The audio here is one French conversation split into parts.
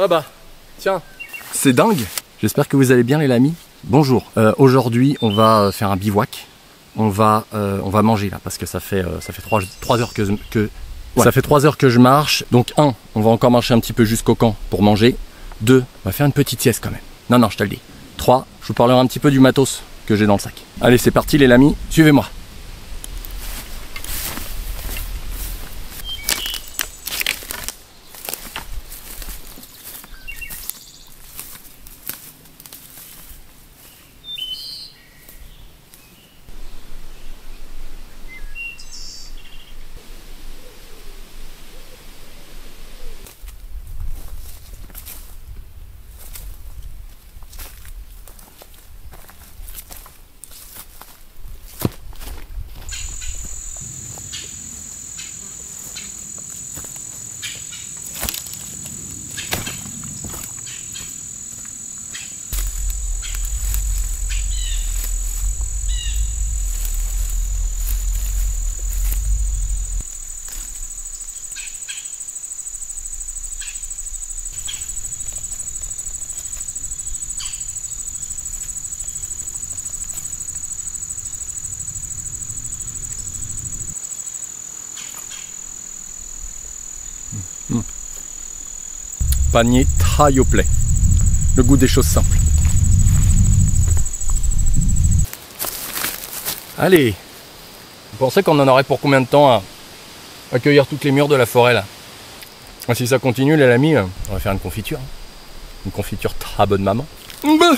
Ah bah, tiens. C'est dingue. J'espère que vous allez bien les amis. Bonjour. Euh, Aujourd'hui, on va euh, faire un bivouac. On va, euh, on va manger là parce que ça fait, euh, ça fait 3, heures que, que ouais, ça fait 3 heures que je marche. Donc un, on va encore marcher un petit peu jusqu'au camp pour manger. Deux, on va faire une petite sieste quand même. Non, non, je te le dis. Trois, je vous parlerai un petit peu du matos que j'ai dans le sac. Allez, c'est parti les amis, suivez-moi. Au. Le goût des choses simples. Allez Vous pensez qu'on en aurait pour combien de temps à accueillir toutes les murs de la forêt là? Ah, Si ça continue les amis, on va faire une confiture. Une confiture très bonne maman. Bah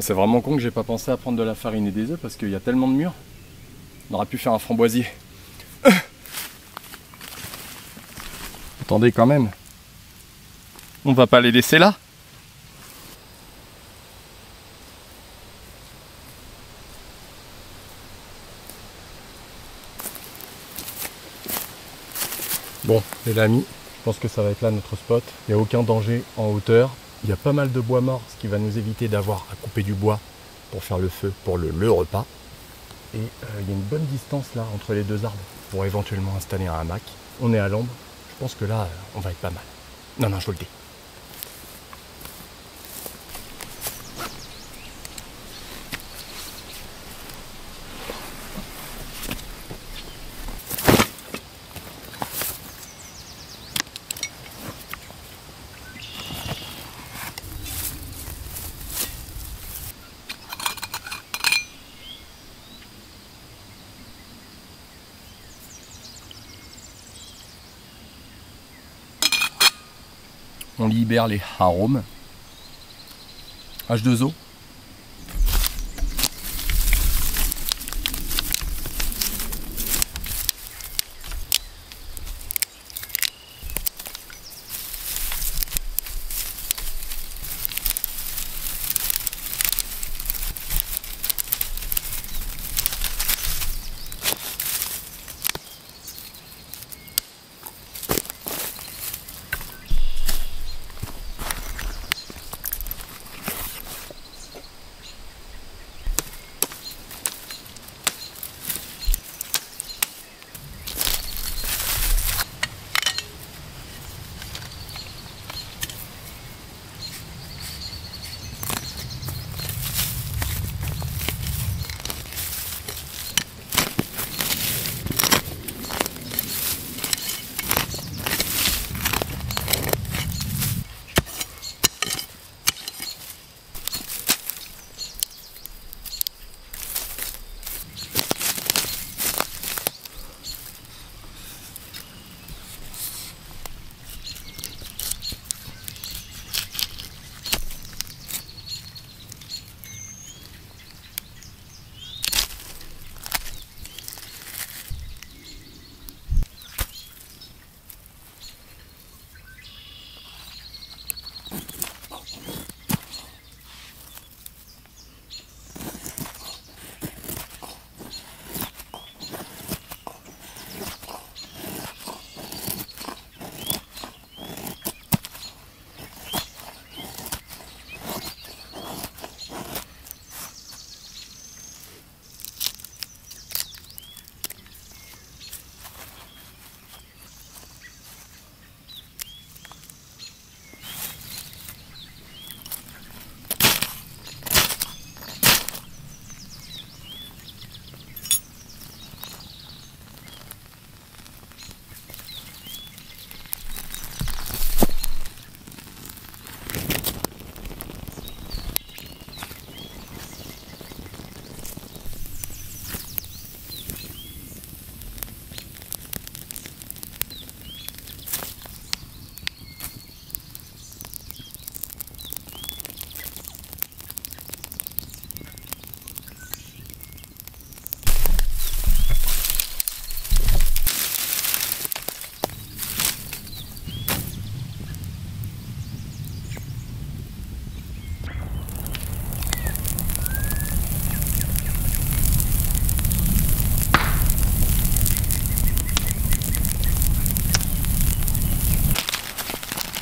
c'est vraiment con que j'ai pas pensé à prendre de la farine et des œufs parce qu'il y a tellement de murs. On aurait pu faire un framboisier. Attendez quand même. On va pas les laisser là Bon, les amis, je pense que ça va être là notre spot. Il n'y a aucun danger en hauteur. Il y a pas mal de bois mort, ce qui va nous éviter d'avoir à couper du bois pour faire le feu pour le, le repas. Et euh, il y a une bonne distance là entre les deux arbres pour éventuellement installer un hamac. On est à l'ombre. Je pense que là, euh, on va être pas mal. Non, non, je vous le dis. On libère les arômes. H2O.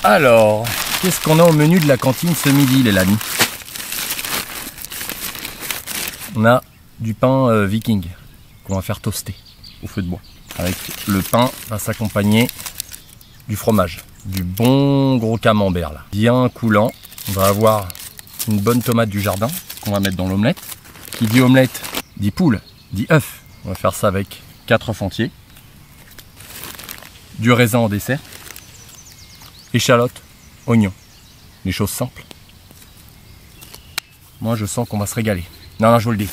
Alors, qu'est-ce qu'on a au menu de la cantine ce midi, les amis On a du pain euh, viking qu'on va faire toaster au feu de bois. Avec le pain va s'accompagner du fromage, du bon gros camembert là, bien coulant. On va avoir une bonne tomate du jardin qu'on va mettre dans l'omelette. Qui dit omelette dit poule, dit œuf. On va faire ça avec 4 œufs du raisin en dessert, échalotes, oignons. Des choses simples. Moi je sens qu'on va se régaler. Non, non, je vous le dis.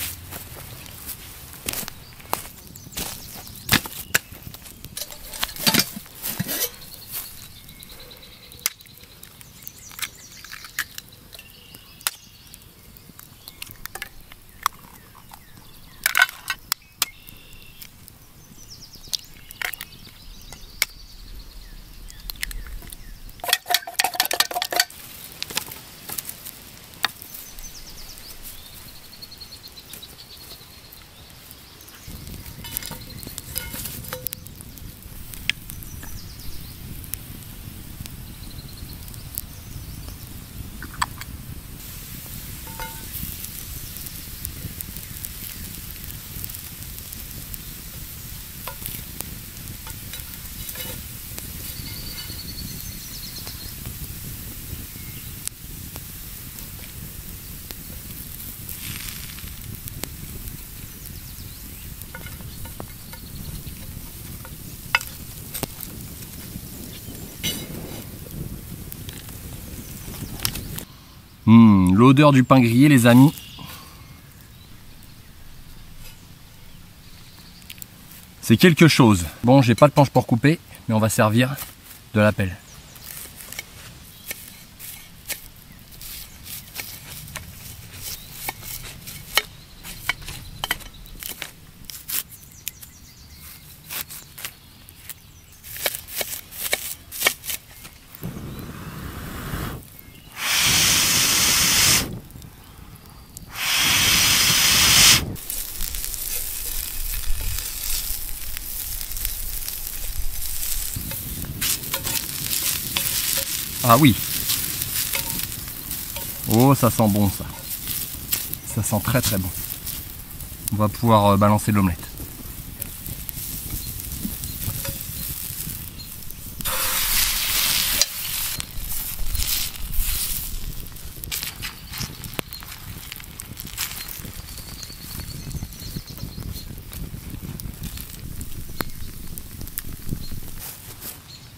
Hmm, L'odeur du pain grillé, les amis. C'est quelque chose. Bon, j'ai pas de planche pour couper, mais on va servir de la pelle. Ah oui. Oh, ça sent bon ça. Ça sent très très bon. On va pouvoir euh, balancer l'omelette.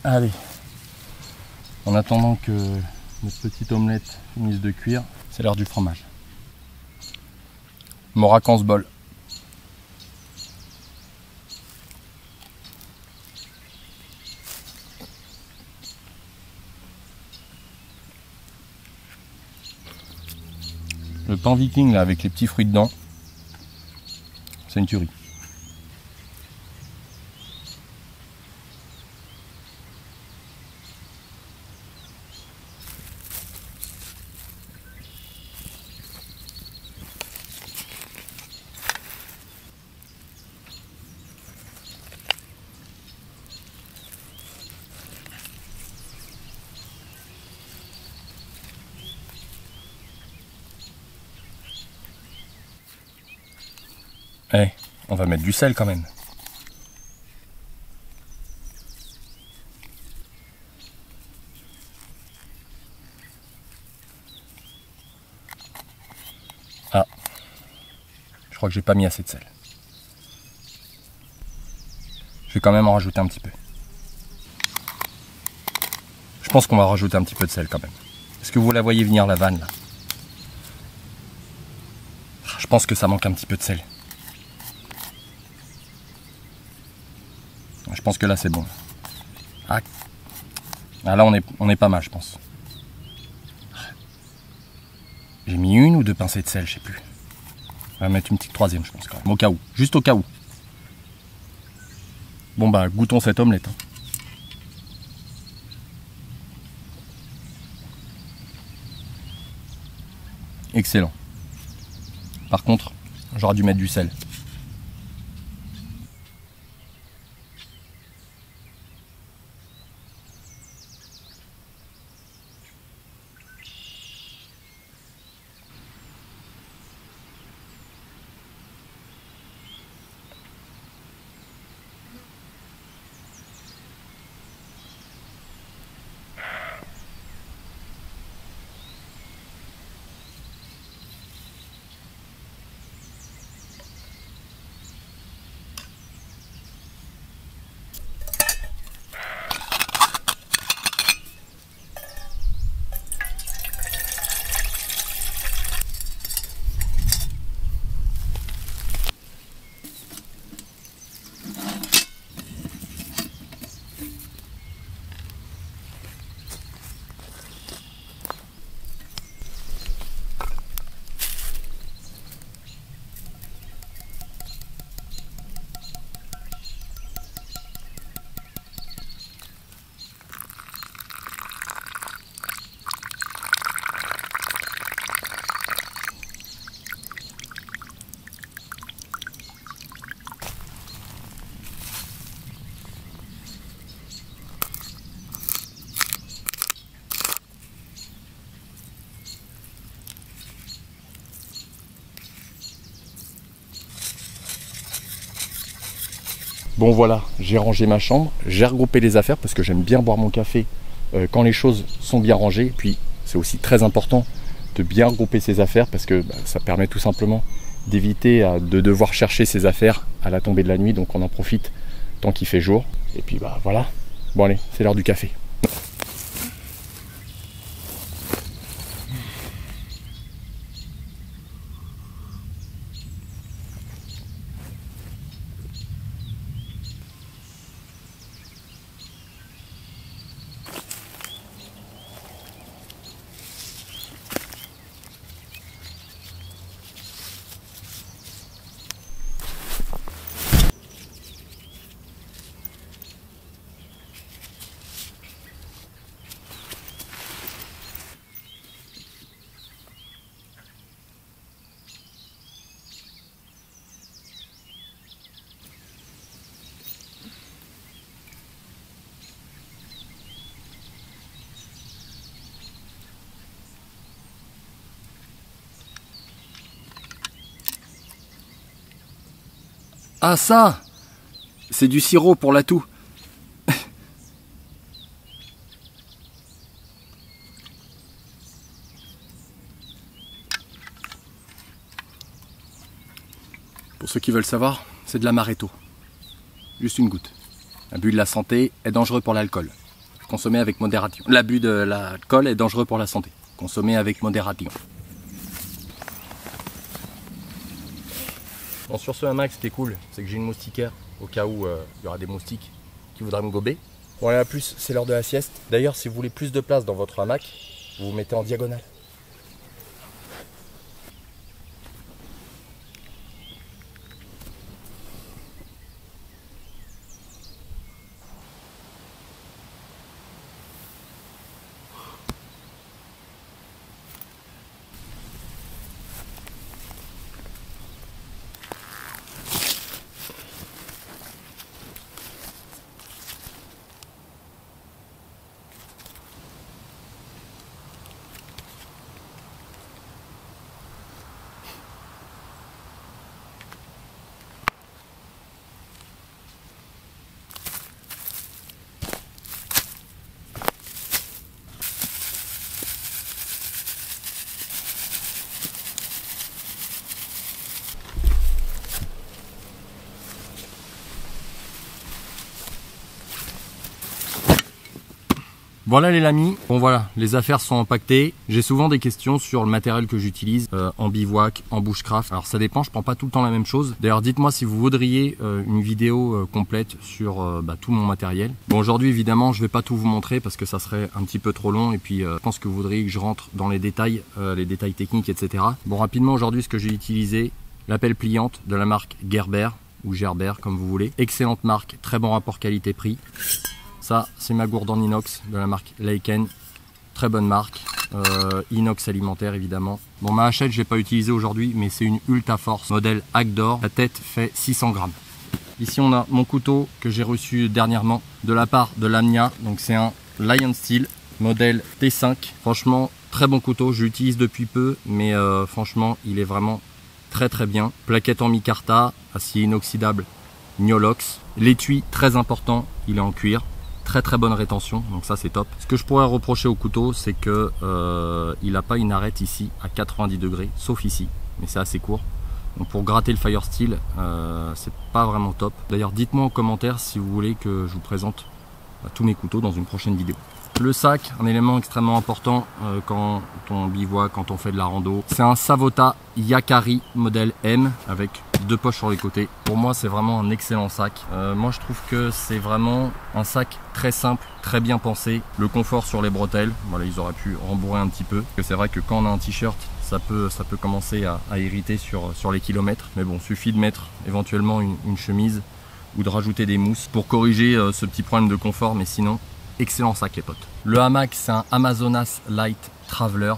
Allez. En attendant que notre petite omelette finisse de cuire, c'est l'heure du fromage. Moracan ce bol. Le pain viking là avec les petits fruits dedans, c'est une tuerie. On va mettre du sel quand même. Ah, je crois que j'ai pas mis assez de sel. Je vais quand même en rajouter un petit peu. Je pense qu'on va rajouter un petit peu de sel quand même. Est-ce que vous la voyez venir la vanne là? Je pense que ça manque un petit peu de sel. Je pense que là c'est bon. Ah. ah. là on est, on pas mal je pense. J'ai mis une ou deux pincées de sel, je sais plus. On va mettre une petite troisième je pense quand même, au cas où. Juste au cas où. Bon bah goûtons cette omelette. Hein. Excellent. Par contre, j'aurais dû mettre du sel. Bon voilà, j'ai rangé ma chambre, j'ai regroupé les affaires parce que j'aime bien boire mon café euh, quand les choses sont bien rangées. Puis c'est aussi très important de bien regrouper ses affaires parce que bah, ça permet tout simplement d'éviter euh, de devoir chercher ses affaires à la tombée de la nuit. Donc on en profite tant qu'il fait jour. Et puis bah voilà. Bon allez, c'est l'heure du café. Ah ça C'est du sirop pour la toux. Pour ceux qui veulent savoir, c'est de l'amaretto. Juste une goutte. L'abus de la santé est dangereux pour l'alcool. Consommer avec modération. L'abus de l'alcool est dangereux pour la santé. Consommer avec modération. Bon, sur ce hamac, ce qui est cool, c'est que j'ai une moustiquaire au cas où euh, il y aura des moustiques qui voudraient me gober. Bon, allez, à plus, c'est l'heure de la sieste. D'ailleurs, si vous voulez plus de place dans votre hamac, vous vous mettez en diagonale. Voilà les amis, bon voilà, les affaires sont impactées. J'ai souvent des questions sur le matériel que j'utilise euh, en bivouac, en bushcraft. Alors ça dépend, je prends pas tout le temps la même chose. D'ailleurs dites-moi si vous voudriez euh, une vidéo euh, complète sur bah, tout mon matériel. Bon aujourd'hui évidemment je vais pas tout vous montrer parce que ça serait un petit peu trop long et puis je pense que vous voudriez que je rentre dans les détails, les détails techniques etc. Bon rapidement aujourd'hui ce que j'ai utilisé, l'appel pliante de la marque Gerber ou Gerber comme vous voulez. Excellente marque, très bon rapport qualité-prix. Ça, c'est ma gourde en inox de la marque Leiken. Très bonne marque. Euh, inox alimentaire évidemment. Bon, ma hachette, je l'ai pas utilisée aujourd'hui, mais c'est une Ultra Force modèle Agdor. La tête fait 600 grammes. Ici, on a mon couteau que j'ai reçu dernièrement de la part de Lamia. Donc, c'est un Lion Steel modèle T5. Franchement, très bon couteau. Je l'utilise depuis peu, mais euh, franchement, il est vraiment très très bien. Plaquette en micarta, acier inoxydable Niolox. L'étui, très important, il est en cuir très très bonne rétention, donc ça c'est top. Ce que je pourrais reprocher au couteau, c'est que euh, il n'a pas une arête ici à 90 degrés, sauf ici, mais c'est assez court. Donc pour gratter le Fire Steel, euh, c'est pas vraiment top. D'ailleurs, dites-moi en commentaire si vous voulez que je vous présente bah, tous mes couteaux dans une prochaine vidéo. Le sac, un élément extrêmement important euh, quand on bivouac, quand on fait de la rando. C'est un Savota Yakari modèle M avec deux poches sur les côtés. Pour moi, c'est vraiment un excellent sac. Euh, moi, je trouve que c'est vraiment un sac très simple, très bien pensé. Le confort sur les bretelles, voilà, ils auraient pu rembourrer un petit peu. C'est vrai que quand on a un t-shirt, ça peut, commencer à, irriter sur, sur les kilomètres. Mais bon, suffit de mettre éventuellement une, chemise ou de rajouter des mousses pour corriger euh, ce petit problème de confort. Mais sinon, excellent sac les potes. Le hamac c'est un Amazonas Light Traveler.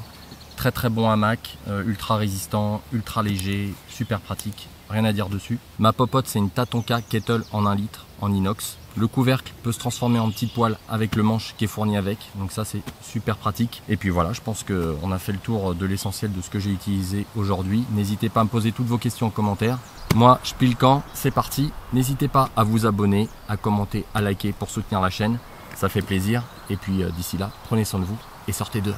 Très très bon hamac, euh, ultra résistant, ultra léger, super pratique, rien à dire dessus. Ma popote c'est une Tatonka Kettle en 1 litre en inox. Le couvercle peut se transformer en petite poêle avec le manche qui est fourni avec, donc ça c'est super pratique. Et puis voilà, je pense qu'on a fait le tour de l'essentiel de ce que j'ai utilisé aujourd'hui. N'hésitez pas à me poser toutes vos questions en commentaire. Moi, je pile quand, c'est parti. N'hésitez pas à vous abonner, à commenter, à liker pour soutenir la chaîne. Ça fait plaisir. Et puis euh, d'ici là, prenez soin de vous et sortez dehors.